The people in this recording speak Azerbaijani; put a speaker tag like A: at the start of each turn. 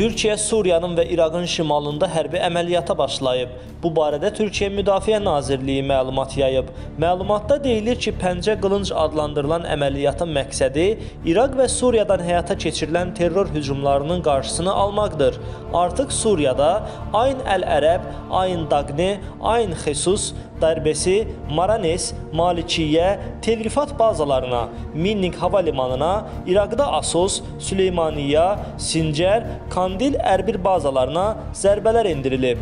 A: Türkiyə Suriyanın və İraqın şimalında hərbi əməliyyata başlayıb. Bu barədə Türkiyə Müdafiə Nazirliyi məlumat yayıb. Məlumatda deyilir ki, Pəncə qılınc adlandırılan əməliyyatın məqsədi İraq və Suriyadan həyata keçirilən terror hücumlarının qarşısını almaqdır. Artıq Suriyada Ayn Əl-Ərəb, Ayn Daqni, Ayn Xesus, Darbesi, Maranes, Malikiyyə, Telgrifat bazalarına, Minnik hava limanına, İraqda Asos, Süleymaniyyə, Sincər, Kandil Ərbil bazalarına zərbələr endirilib.